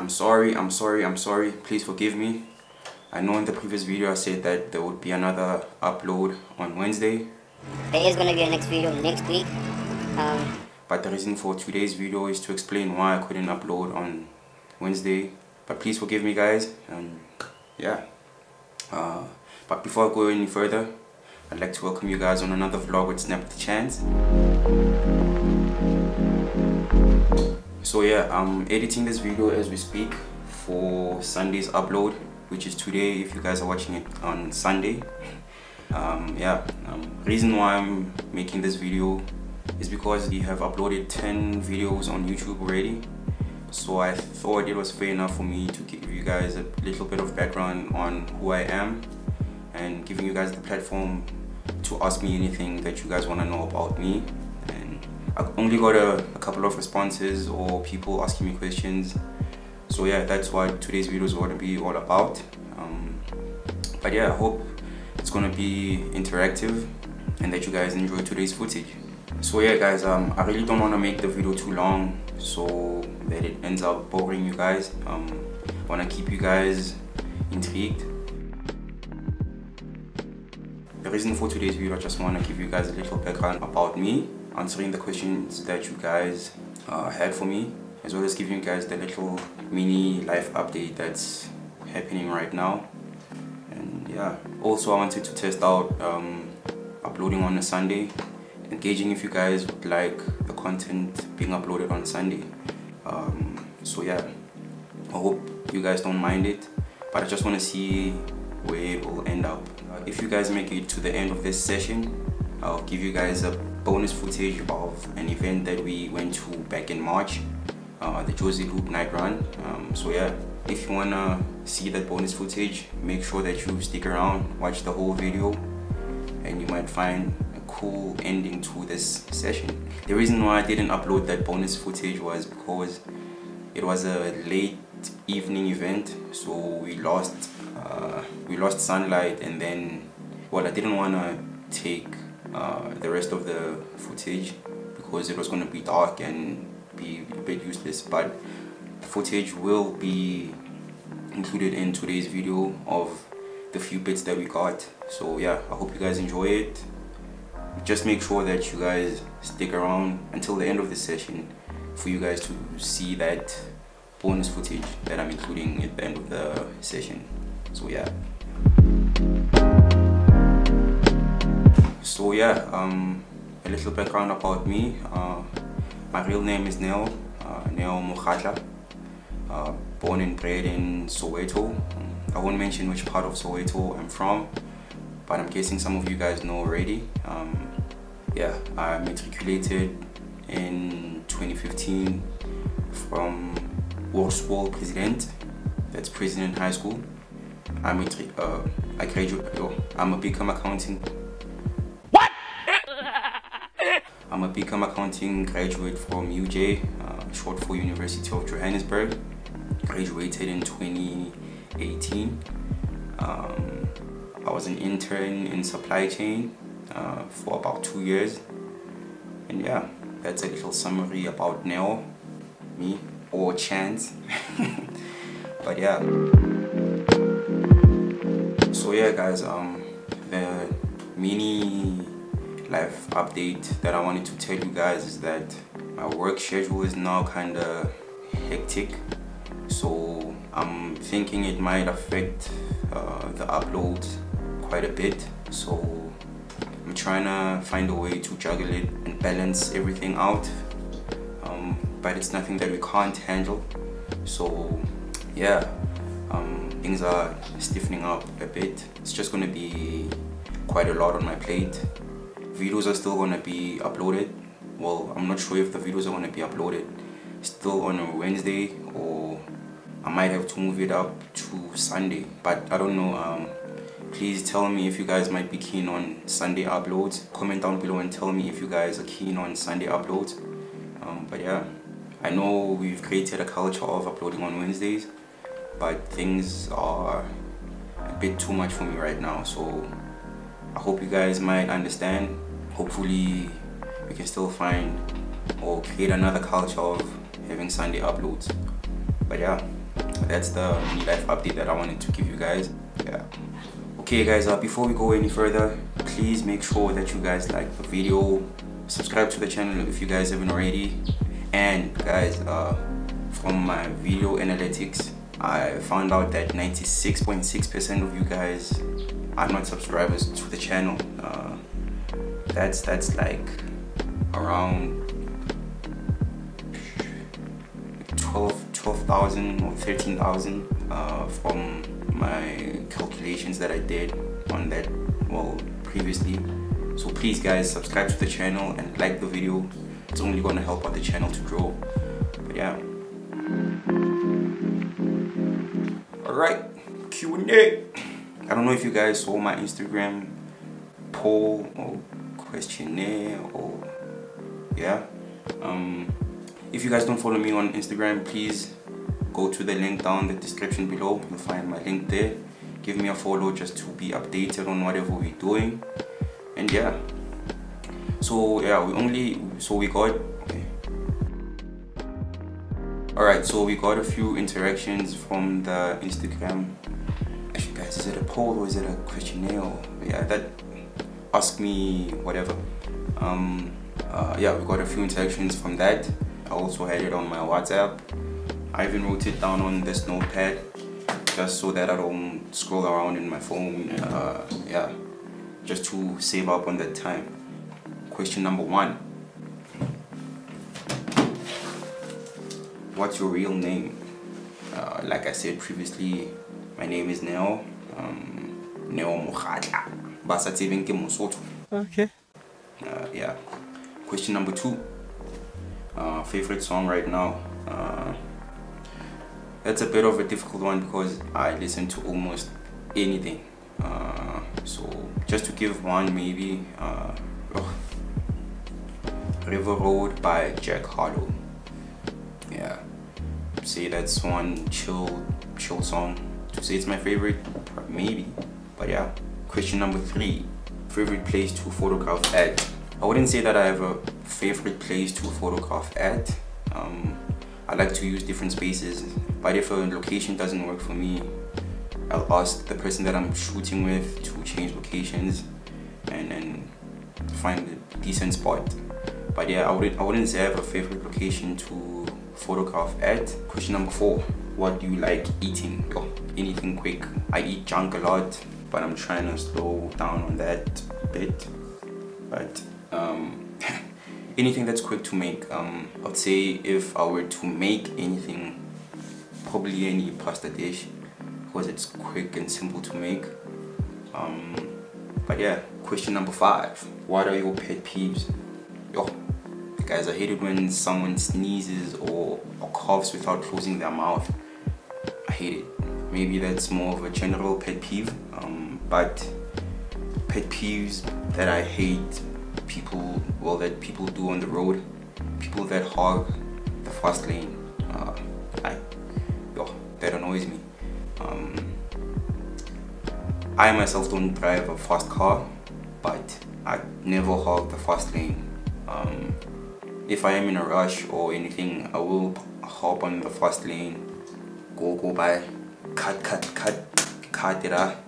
I'm sorry, I'm sorry, I'm sorry. Please forgive me. I know in the previous video I said that there would be another upload on Wednesday. There is gonna be a next video next week. Um, but the reason for today's video is to explain why I couldn't upload on Wednesday. But please forgive me guys and yeah. Uh, but before I go any further, I'd like to welcome you guys on another vlog with Snap with Chance. So yeah, I'm editing this video as we speak for Sunday's upload, which is today if you guys are watching it on Sunday. Um, yeah, um, reason why I'm making this video is because we have uploaded 10 videos on YouTube already. So I thought it was fair enough for me to give you guys a little bit of background on who I am and giving you guys the platform to ask me anything that you guys want to know about me I only got a, a, couple of responses or people asking me questions. So yeah that's what today's video is going to be all about. Um, but yeah I hope it's going to be interactive and that you guys enjoy today's footage. So yeah guys um, I really don't want to make the video too long so that it ends up boring you guys. Um, I want to keep you guys intrigued. The reason for today's video, I just want to give you guys a little background about me, answering the questions that you guys uh, had for me, as well as giving you guys the little mini life update that's happening right now. And yeah, also I wanted to test out um, uploading on a Sunday, engaging if you guys would like the content being uploaded on Sunday. Um, so yeah, I hope you guys don't mind it, but I just want to see where it will end up. If you guys make it to the end of this session, I'll give you guys a bonus footage of an event that we went to back in March, uh, the Jozi Loop Night Run. Um, so yeah, if you wanna see that bonus footage, make sure that you stick around, watch the whole video, and you might find a cool ending to this session. The reason why I didn't upload that bonus footage was because it was a late evening event, so we lost uh, we lost sunlight and then well I didn't want to take uh, the rest of the footage because it was going to be dark and be a bit useless but footage will be included in today's video of the few bits that we got. So yeah I hope you guys enjoy it. Just make sure that you guys stick around until the end of the session for you guys to see that bonus footage that I'm including at the end of the session. So yeah so yeah um a little background about me. Uh, my real name is Neo uh, Neo uh, born and bred in Soweto. I won't mention which part of Soweto I'm from but I'm guessing some of you guys know already. Um, yeah I matriculated in 2015 from Hoërskool President that's President High School. I'm a, uh, I graduate, I'm a accounting. I'm a BCom accounting graduate from UJ, uh, short for University of Johannesburg. Graduated in 2018. Um, I was an intern in supply chain uh, for about two years. And yeah, that's a little summary about Neo, me, or Chance. but yeah so yeah guys um the mini life update that i wanted to tell you guys is that my work schedule is now kind of hectic so i'm thinking it might affect uh, the upload quite a bit so i'm trying to find a way to juggle it and balance everything out um, but it's nothing that we can't handle so yeah um, things are stiffening up a bit. It's just going to be quite a lot on my plate. Videos are still going to be uploaded. Well, I'm not sure if the videos are going to be uploaded still on a Wednesday or I might have to move it up to Sunday. But I don't know. Um, please tell me if you guys might be keen on Sunday uploads. Comment down below and tell me if you guys are keen on Sunday uploads. Um, but yeah, I know we've created a culture of uploading on Wednesdays but things are a bit too much for me right now so I hope you guys might understand hopefully we can still find or create another culture of having Sunday uploads but yeah that's the mini life update that I wanted to give you guys. Yeah. Okay guys, uh, before we go any further, please make sure that you guys like the video, subscribe to the channel if you guys haven't already, and guys, uh, from my video analytics, I found out that 96.6% of you guys are not subscribers to the channel. Uh, that's that's like around 12 12,000 or 13,000 uh, from my calculations that I did on that well previously. So please guys subscribe to the channel and like the video. It's only gonna help out the channel to grow. But yeah. Alright Q&A I don't know if you guys saw my Instagram poll or questionnaire or yeah. Um if you guys don't follow me on Instagram please go to the link down the description below. You'll find my link there. Give me a follow just to be updated on whatever we're doing. And yeah. So yeah we only so we got okay. All right so we got a few interactions from the instagram. Actually guys is it a poll or is it a questionnaire? Or, yeah that ask me whatever. Um uh, yeah we got a few interactions from that. I also had it on my whatsapp. I even wrote it down on this notepad just so that I don't scroll around in my phone uh, yeah just to save up on that time. Question number one. What's your real name? Uh, like I said previously my name is Neo. Um, Neo Mokhatla basatsebeng ke Mosotho Okay. uh, yeah question number two uh, favorite song right now uh, that's a bit of a difficult one because I listen to almost anything. Uh, so just to give one, maybe uh, oh, River Road by Jack Harlow. Yeah, say that's one chill, chill song. To say it's my favorite, maybe. But yeah. Question number three: favorite place to photograph at. I wouldn't say that I have a favorite place to photograph at. Um, I like to use different spaces. But if a location doesn't work for me. I'll ask the person that I'm shooting with to change locations and then find a decent spot. But yeah I wouldn't, I wouldn't say I have a favorite location to photograph at. Question number four what do you like eating? Oh, anything quick. I eat junk a lot but I'm trying to slow down on that bit. But um, anything that's quick to make um, I'd say if I were to make anything probably any pasta dish because it's quick and simple to make um, but yeah question number five what are your pet peeves? Yo guys I hate it when someone sneezes or, or coughs without closing their mouth. I hate it. Maybe that's more of a general pet peeve um, but pet peeves that I hate people well that people do on the road people that hog the fast lane uh, I that annoys me. Um, I myself don't drive a fast car, but I never hog the fast lane. Um, if I am in a rush or anything, I will hop on the fast lane, go go by, cut cut cut, cut it up,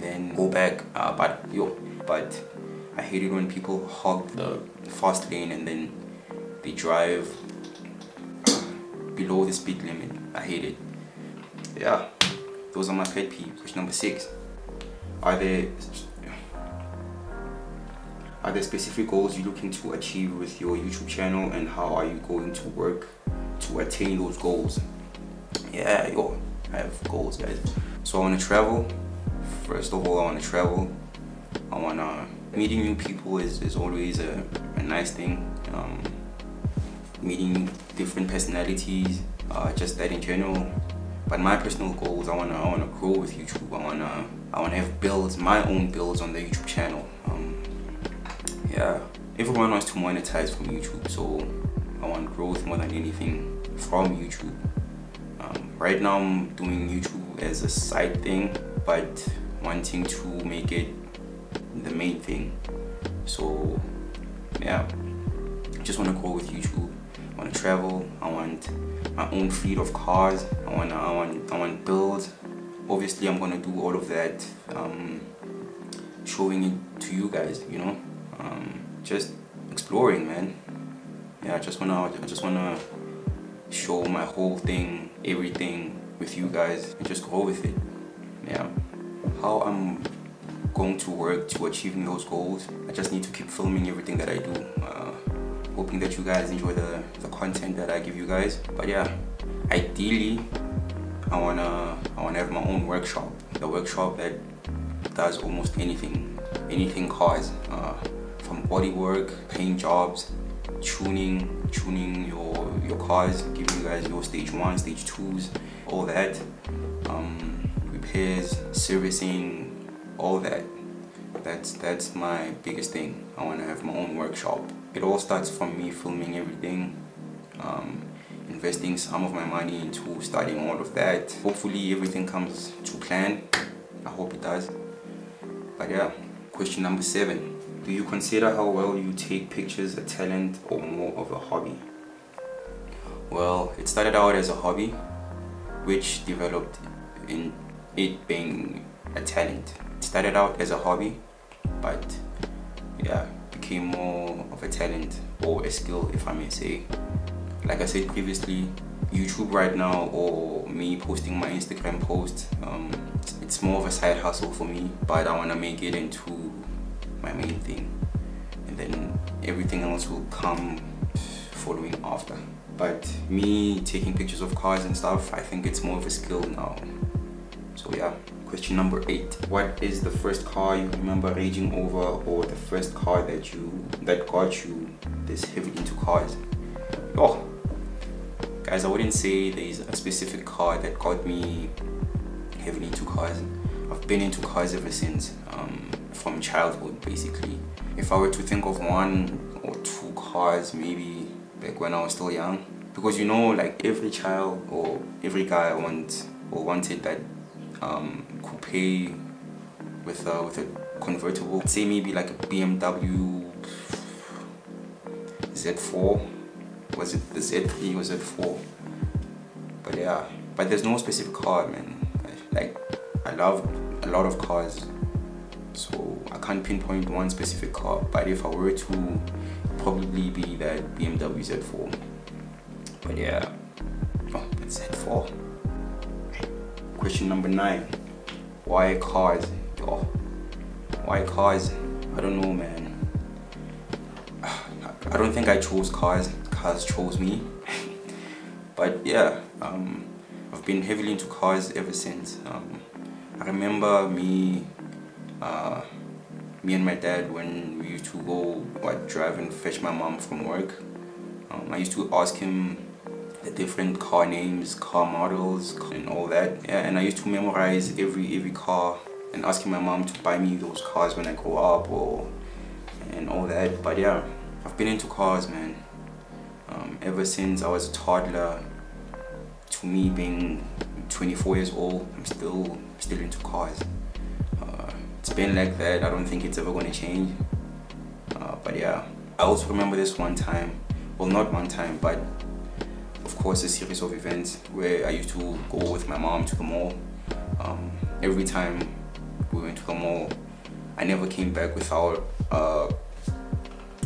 then go back. Uh, but yo, but I hate it when people hog the fast lane and then they drive below the speed limit. I hate it yeah, those are my pet peeves. Question number six. Are there are there specific goals you're looking to achieve with your YouTube channel and how are you going to work to attain those goals? Yeah, yo, I have goals guys. So I wanna travel. First of all I wanna travel. I wanna meeting new people is, is always a, a nice thing. Um, meeting different personalities, uh, just that in general but my personal goals, I wanna I wanna grow with YouTube. I wanna I wanna have builds, my own builds on the YouTube channel. Um, yeah, everyone wants to monetize from YouTube, so I want growth more than anything from YouTube. Um, right now I'm doing YouTube as a side thing, but wanting to make it the main thing. So yeah, just want to grow with YouTube. I want to travel. I want my own fleet of cars. I want I want I want builds. Obviously, I'm gonna do all of that, um, showing it to you guys. You know, um, just exploring, man. Yeah, I just wanna I just wanna show my whole thing, everything with you guys, and just go with it. Yeah, how I'm going to work to achieving those goals. I just need to keep filming everything that I do. Uh, hoping that you guys enjoy the, the content that I give you guys. But yeah, ideally, I wanna I wanna have my own workshop. The workshop that does almost anything, anything cars, uh, from body work, paint jobs, tuning, tuning your your cars, giving you guys your stage one, stage twos, all that, um, repairs, servicing, all that. That's that's my biggest thing. I want to have my own workshop. It all starts from me filming everything, um, investing some of my money into studying all of that. Hopefully everything comes to plan. I hope it does. But yeah, question number seven. Do you consider how well you take pictures a talent or more of a hobby? Well, it started out as a hobby, which developed in it being a talent. It started out as a hobby, but yeah, became more of a talent or a skill, if I may say. Like I said previously, YouTube right now or me posting my Instagram post, um, it's more of a side hustle for me, but I want to make it into my main thing. And then everything else will come following after. But me taking pictures of cars and stuff, I think it's more of a skill now. So yeah. Question number eight. What is the first car you remember raging over or the first car that you that got you this heavily into cars? Oh guys I wouldn't say there's a specific car that got me heavily into cars. I've been into cars ever since, um, from childhood basically. If I were to think of one or two cars maybe back when I was still young, because you know like every child or every guy wants or wanted that um, coupe with a, with a convertible. I'd say maybe like a BMW Z4. Was it the Z3 or Z4? But yeah, but there's no specific car, man. Like I love a lot of cars, so I can't pinpoint one specific car. But if I were to, probably be that BMW Z4. But yeah, oh, that's Z4. Question number nine why cars? Oh, why cars? I don't know, man. I don't think I chose cars. Cars chose me. but yeah, um, I've been heavily into cars ever since. Um, I remember me, uh, me and my dad when we used to go what drive and fetch my mom from work. Um, I used to ask him different car names, car models, and all that. Yeah, and I used to memorize every every car and asking my mom to buy me those cars when I grow up or and all that. But yeah, I've been into cars, man. Um, ever since I was a toddler to me being 24 years old, I'm still still into cars. Uh, it's been like that. I don't think it's ever gonna change. Uh, but yeah, I also remember this one time. Well, not one time, but course a series of events where I used to go with my mom to the mall. Um, every time we went to the mall, I never came back without uh,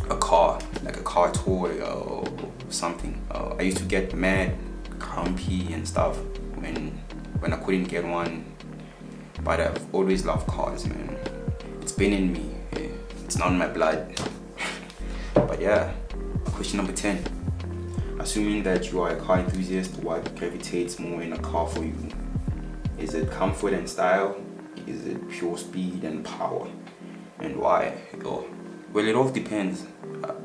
a car, like a car toy or something. Uh, I used to get mad, grumpy and stuff when when I couldn't get one. But I've always loved cars, man. It's been in me. It's not in my blood. but yeah, question number 10. Assuming that you are a car enthusiast, what gravitates more in a car for you? Is it comfort and style? Is it pure speed and power? And why? Oh, well, it all depends.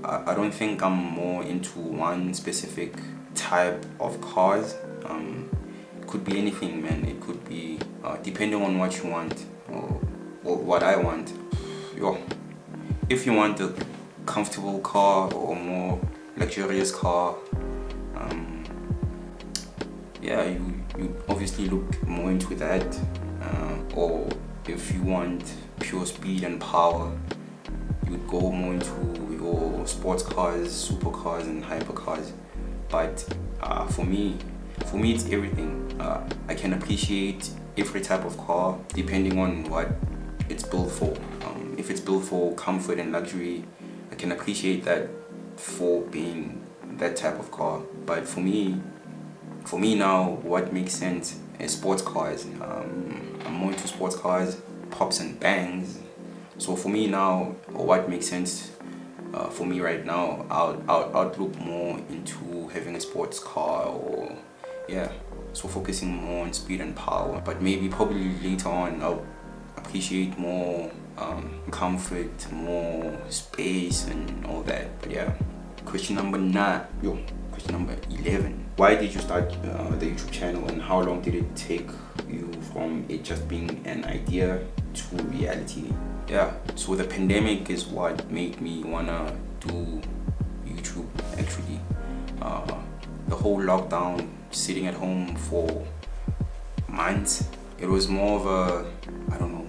I, I don't think I'm more into one specific type of cars. Um, it could be anything, man. It could be uh, depending on what you want or, or what I want. Yo, if you want a comfortable car or more luxurious car yeah, you, you obviously look more into that. Uh, or if you want pure speed and power, you would go more into your sports cars, supercars and hypercars. but uh, for me for me it's everything uh, i can appreciate every type of car depending on what it's built for um, if it's built for comfort and luxury i can appreciate that for being that type of car but for me for me now what makes sense is sports cars. Um, i'm more into sports cars pops and bangs. So for me now what makes sense uh, for me right now I'll, I'll, I'll look more into having a sports car or yeah. So focusing more on speed and power. But maybe probably later on I'll appreciate more um, comfort more space and all that. But yeah. Question number nine. Yo number 11 why did you start uh, the youtube channel and how long did it take you from it just being an idea to reality? Yeah so the pandemic is what made me wanna do youtube actually. Uh, the whole lockdown sitting at home for months it was more of a i don't know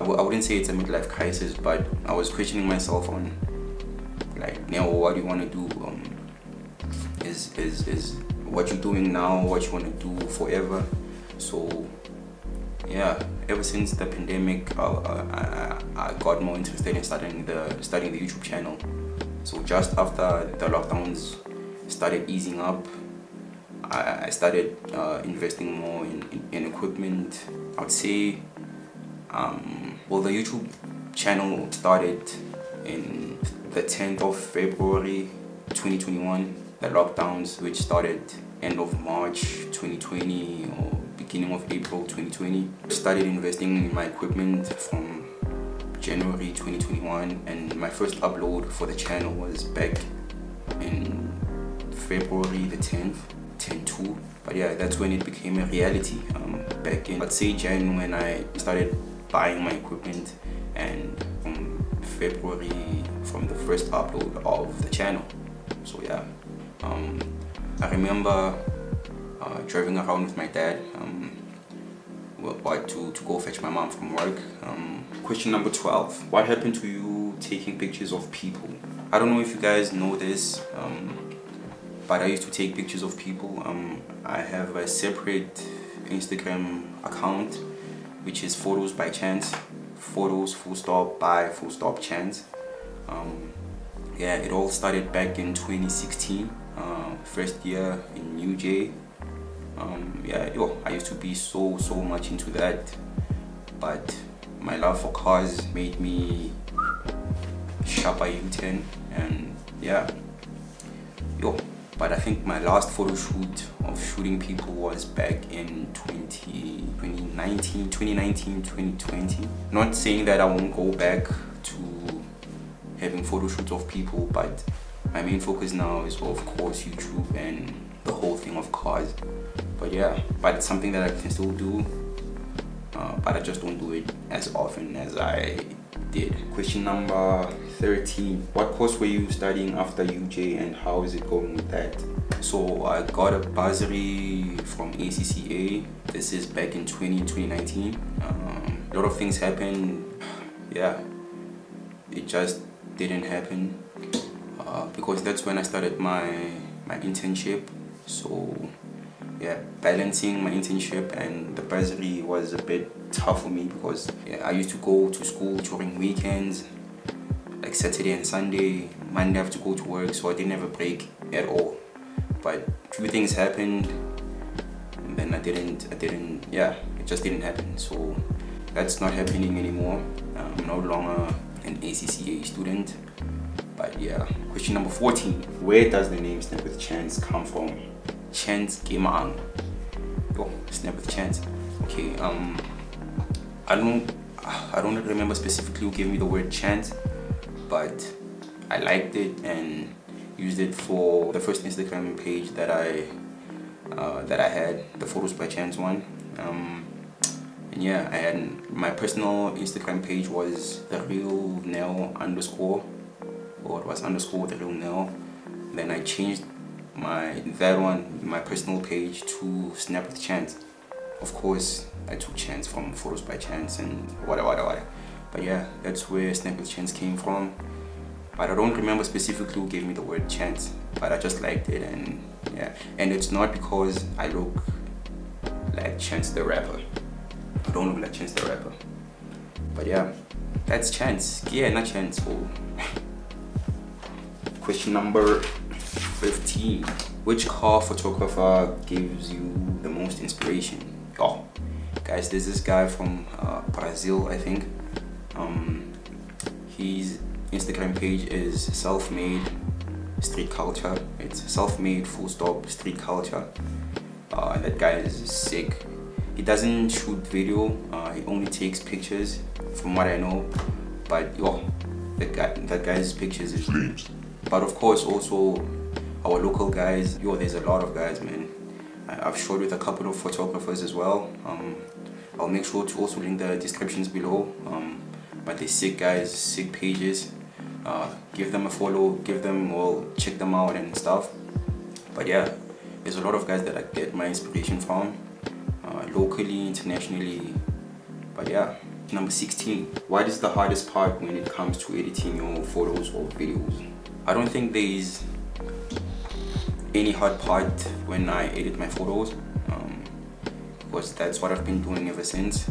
I w- I wouldn't say it's a midlife crisis but i was questioning myself on like now what do you want to do um, is is is what you're doing now what you want to do forever. So yeah ever since the pandemic I, I, I got more interested in starting the starting the youtube channel. So just after the lockdowns started easing up i, I started uh, investing more in, in, in equipment i would say. Um, well the youtube channel started in the 10th of february 2021 the lockdowns which started end of march 2020 or beginning of April 2020. Started investing in my equipment from January 2021 and my first upload for the channel was back in February the 10th, 10-2. But yeah, that's when it became a reality. Um, back in, let's say Jan when I started buying my equipment and from February from the first upload of the channel. So yeah, um, I remember uh, driving around with my dad um, to, to go fetch my mom from work. Um, question number 12. What happened to you taking pictures of people? I don't know if you guys know this, um, but I used to take pictures of people. Um, I have a separate Instagram account, which is photos by chance. Photos full stop by full stop chance. Um, yeah, it all started back in 2016, uh, first year in UJ um, yeah yo, I used to be so so much into that. But my love for cars made me shop a U10 and yeah. Yo but I think my last photo shoot of shooting people was back in 20, 2019 2019 2020 not saying that I won't go back to having photo shoots of people but my main focus now is of course YouTube and the whole thing of cars. But yeah but it's something that i can still do uh, but i just don't do it as often as i did. Question number 13 what course were you studying after uj and how is it going with that? So i got a bursary from acca this is back in 20 2019 um, a lot of things happened. Yeah it just didn't happen uh, because that's when i started my my internship so yeah, balancing my internship and the bursary was a bit tough for me because yeah, I used to go to school during weekends, like Saturday and Sunday. Monday I have to go to work, so I didn't have a break at all. But few things happened, and then I didn't, I didn't, yeah, it just didn't happen. So that's not happening anymore. I'm no longer an ACCA student. But yeah, question number 14. Where does the name Snap with Chance come from? Chance Kimang. Oh, Snap with Chance. Okay, um, I don't, I don't remember specifically who gave me the word chance, but I liked it and used it for the first Instagram page that I, uh, that I had, the photos by chance one. Um, and yeah, I had my personal Instagram page was the real nail underscore, or it was underscore the real nail. Then I changed my that one my personal page to snap with chance. Of course i took chance from photos by chance and whatever whatever but yeah that's where snap with chance came from. But i don't remember specifically who gave me the word chance but I just liked it and yeah. And it's not because I look like Chance the Rapper. I don't look like Chance the Rapper. But yeah that's Chance. Yeah not Chance oh. question number 15 which car photographer gives you the most inspiration? Oh guys there's this guy from uh, Brazil I think. Um, his Instagram page is self-made street culture. It's self-made full stop street culture. Uh, that guy is sick. He doesn't shoot video. Uh, he only takes pictures from what I know. But yo that guy that guy's pictures is but of course also our local guys yo there's a lot of guys man. I've shot with a couple of photographers as well. Um, I'll make sure to also link the descriptions below. Um, but they're sick guys sick pages. Uh, give them a follow give them well check them out and stuff. But yeah there's a lot of guys that I get my inspiration from uh, locally internationally. But yeah number 16 what is the hardest part when it comes to editing your photos or videos I don't think there is any hard part when I edit my photos um, because that's what I've been doing ever since.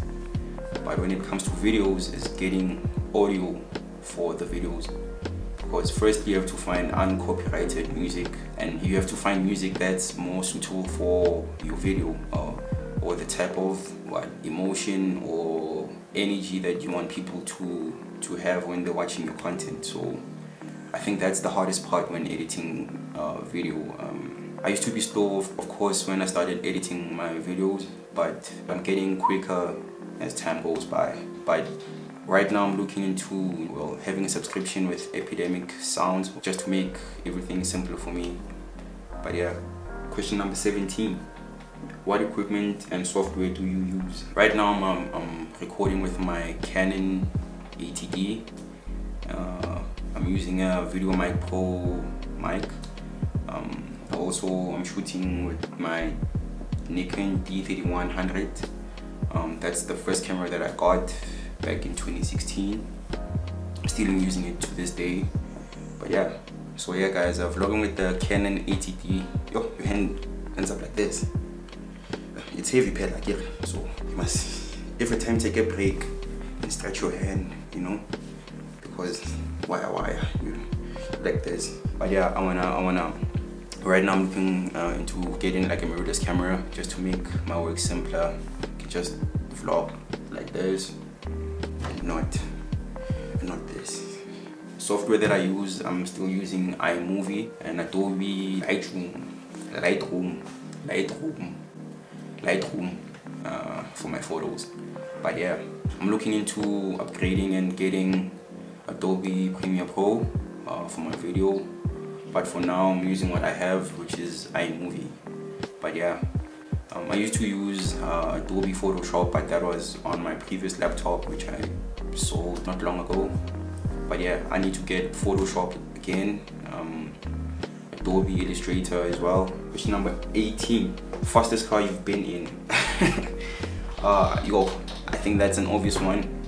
But when it comes to videos is getting audio for the videos. Because first you have to find uncopyrighted music and you have to find music that's more suitable for your video uh, or the type of what emotion or energy that you want people to to have when they're watching your content. So I think that's the hardest part when editing uh, video um, I used to be slow of course when I started editing my videos but I'm getting quicker as time goes by but Right now I'm looking into well having a subscription with Epidemic Sounds just to make everything simpler for me. But yeah, question number 17. What equipment and software do you use? Right now I'm, I'm recording with my Canon 80D. Uh, I'm using a VideoMic Pro mic. Um, also I'm shooting with my Nikon D3100. Um, that's the first camera that I got back in 2016 still using it to this day. But yeah so yeah guys i'm vlogging with the canon 80d yo your hand ends up like this. It's heavy pad like yeah so you must every time take a break and stretch your hand you know wire wire you like this? But yeah i wanna i wanna right now i'm looking uh, into getting like a mirrorless camera just to make my work simpler. Just vlog like this not not this. Software that I use I'm still using iMovie and Adobe Lightroom Lightroom Lightroom Lightroom uh, for my photos. But yeah I'm looking into upgrading and getting Adobe Premiere Pro uh, for my video. But for now I'm using what I have which is iMovie. But yeah um, I used to use uh, Adobe Photoshop but that was on my previous laptop which I sold not long ago. But yeah I need to get Photoshop again um, Adobe Illustrator as well which number 18 fastest car you've been in. Uh, yo I think that's an obvious one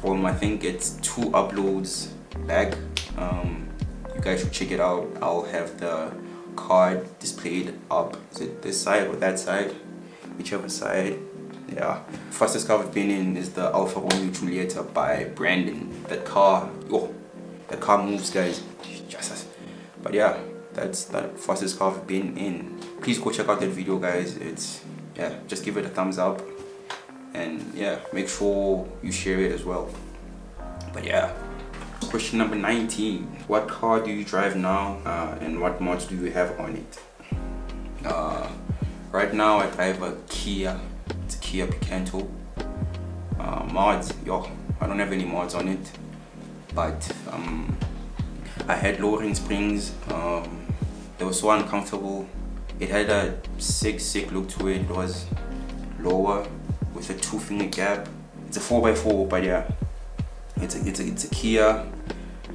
from I think it's two uploads back. Um, you guys should check it out. I'll have the card displayed up. Is it this side or that side? Whichever side. Yeah. Fastest car I've been in is the Alfa Romeo Giulietta by Brandon. That car oh that car moves guys. Jesus. But yeah that's the fastest car I've been in. Please go check out that video guys. It's yeah just give it a thumbs up and yeah make sure you share it as well but yeah question number 19 what car do you drive now uh, and what mods do you have on it uh, Right now I drive a Kia, it's a Kia Picanto. Uh, mods, yo, I don't have any mods on it, but um, I had lowering springs. Um, they were so uncomfortable. It had a sick, sick look to it. It was lower with a two finger gap. It's a 4x4, but yeah, it's a, it's a, it's a Kia.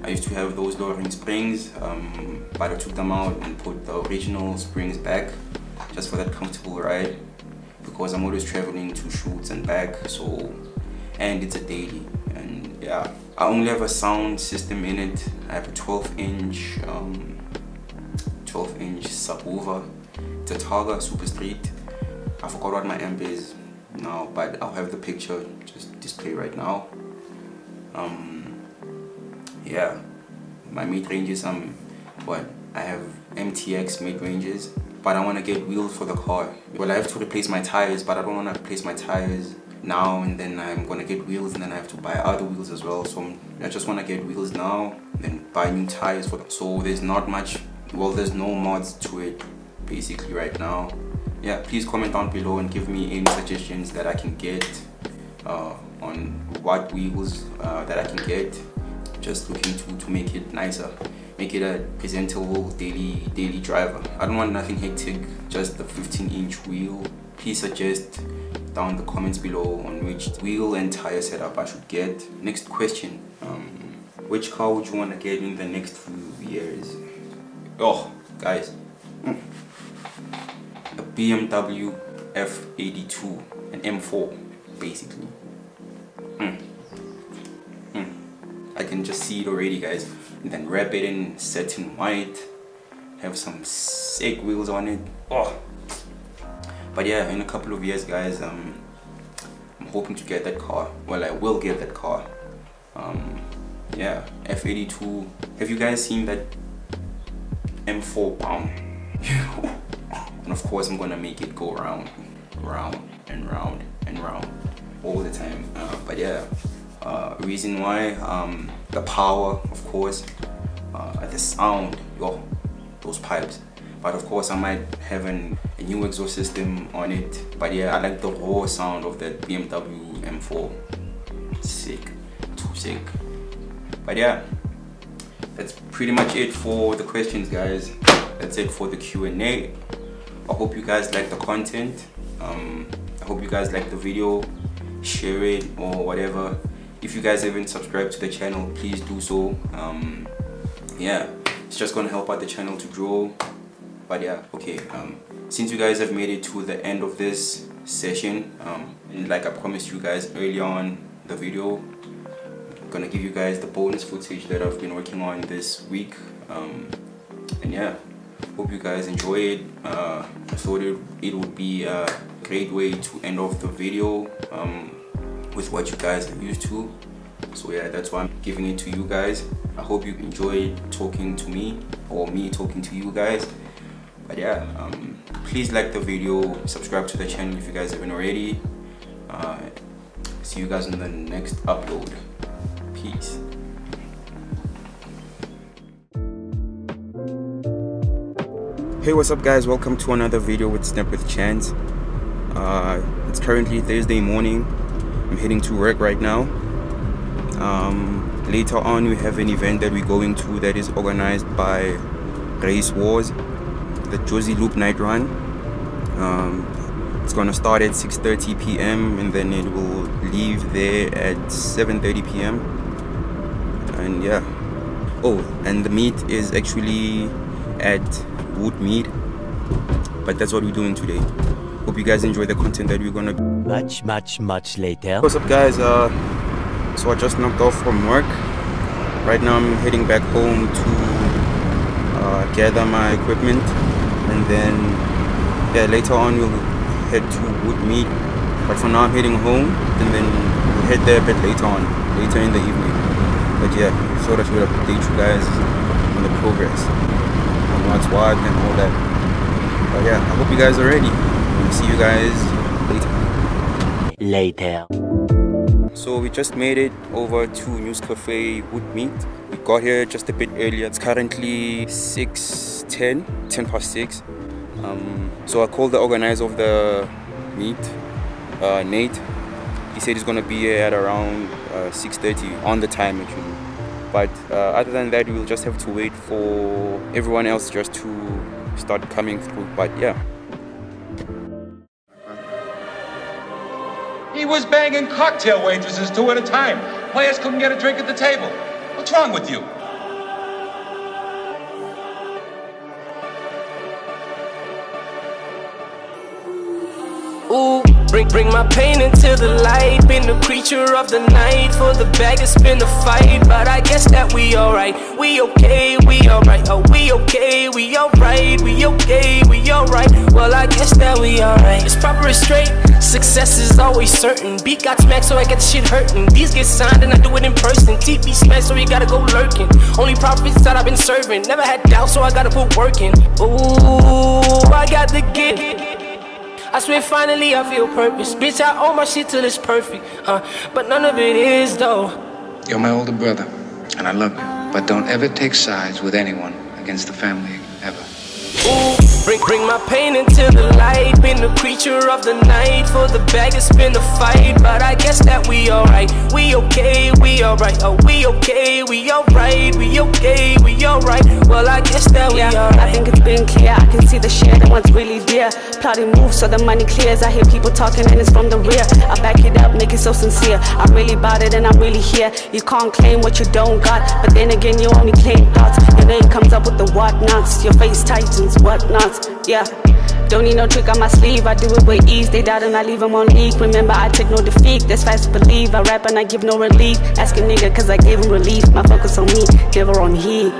I used to have those lowering springs, um, but I took them out and put the original springs back just for that comfortable ride because I'm always traveling to shoots and back so and it's a daily and yeah I only have a sound system in it I have a 12 inch um, 12 inch subwoofer. It's a Targa Super Street. I forgot what my amp is now, but I'll have the picture just display right now. Um, yeah, my mid ranges. Um, what I have MTX mid ranges, but I want to get wheels for the car. Well, I have to replace my tires, but I don't want to replace my tires now and then I'm gonna get wheels and then I have to buy other wheels as well so I just want to get wheels now then buy new tires for so there's not much well there's no mods to it basically right now yeah please comment down below and give me any suggestions that I can get uh, on what wheels uh, that I can get just looking to to make it nicer make it a presentable daily daily driver I don't want nothing hectic just the 15 inch wheel please suggest down the comments below on which wheel and tire setup I should get. Next question, um, which car would you want to get in the next few years? Oh, guys, BMW F82, an M4, basically. Mm. Mm. I can just see it already, guys. And then wrap it in satin white, have some sick wheels on it. Oh, but yeah in a couple of years guys um, I'm hoping to get that car well I will get that car um, yeah F82 have you guys seen that M4 bomb and of course I'm gonna make it go round round and round and round all the time. Uh, but yeah uh, reason why um, the power of course uh, the sound yo those pipes. But of course I might have an, a new exhaust system on it. But yeah I like the raw sound of that BMW M4 sick too sick. But yeah that's pretty much it for the questions guys. That's it for the Q&A I hope you guys like the content. Um, I hope you guys like the video share it or whatever. If you guys haven't subscribed to the channel please do so. Um, yeah it's just gonna help out the channel to grow. But yeah okay um, since you guys have made it to the end of this session um, and like I promised you guys early on the video I'm gonna give you guys the bonus footage that I've been working on this week. Um, and yeah hope you guys enjoy it uh, thought it, it would be a great way to end off the video um, with what you guys are used to. So yeah that's why I'm giving it to you guys. I hope you enjoyed talking to me or me talking to you guys. But yeah um, please like the video subscribe to the channel if you guys haven't already. Uh, see you guys in the next upload. Peace hey what's up guys welcome to another video with snap with chance uh, it's currently thursday morning i'm heading to work right now um, later on we have an event that we're going to that is organized by race wars the Jozi Loop night run. Um, it's gonna start at 6:30 p.m. and then it will leave there at 7:30 p.m. And yeah. Oh, and the meet is actually at Woodmead, but that's what we're doing today. Hope you guys enjoy the content that we're gonna. Much, much, much later. What's up, guys? Uh, so I just knocked off from work. Right now I'm heading back home to uh, gather my equipment and then yeah later on we'll head to Woodmead but for now I'm heading home and then we'll head there a bit later on later in the evening but yeah so sort of will update you guys on the progress on what's what and all that. But yeah I hope you guys are ready. See you guys later. Later. So we just made it over to News Cafe Woodmead we got here just a bit earlier it's currently 6 10 10 past 6 um, so I called the organizer of the meet uh, Nate. He said he's gonna be here at around uh, 6.30 on the time actually but uh, other than that we'll just have to wait for everyone else just to start coming through but yeah He was banging cocktail waitresses two at a time. Players couldn't get a drink at the table. What's wrong with you? Bring, bring my pain into the light. Been the creature of the night. For the bag, it's been a fight. But I guess that we alright. We okay, we alright. Oh, we okay, we alright. We okay, we alright. Well, I guess that we alright. It's proper, it's straight. Success is always certain. Beat got smacked, so I got the shit hurting. These get signed, and I do it in person. TP smacked, so we gotta go lurking. Only profits that I've been serving. Never had doubt, so I gotta put work in. Ooh, I got the gift. I swear finally I feel purpose. Bitch, I own my shit till it's perfect. Uh, but none of it is though. You're my older brother, and I love you. But don't ever take sides with anyone against the family, ever. Ooh, bring, bring my pain into the light. Been a creature of the night. For the bag, it's been a fight. But I guess that we alright. We okay, we alright. Oh, we okay, we alright. We okay, we alright. Well, I guess that we Yeah, I think it's been clear. I can see the share that one's really dear. Plotting moves so the money clears. I hear people talking and it's from the rear. I back it up, make it so sincere. I'm really about it and I'm really here. You can't claim what you don't got, but then again, you only claim thoughts Your name comes up with the whatnots. Your face tightens, whatnots. Yeah. Don't need no trick on my sleeve, I do it with ease. They doubt and I leave them on leak. Remember, I take no defeat, that's fast to believe. I rap and I give no relief. Ask a nigga, cause I gave him relief. My focus on me, never on he.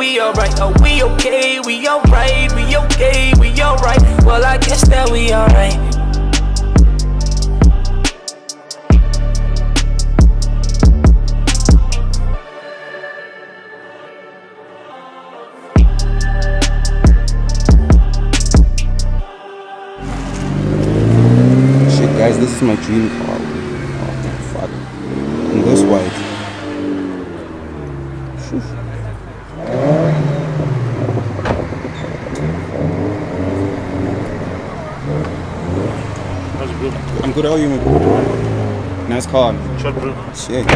We alright. Oh, we okay, we alright. We okay, we alright. Well, I guess that we alright. Shit, guys, this is my dream car. Oh, fuck. And this white. How's it good? I'm good. How are you, man? Nice car. Short bro. Shit.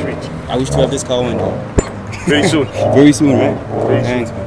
Sweet. I wish to have this car one day. Very soon. Very soon, right? Very soon. Man.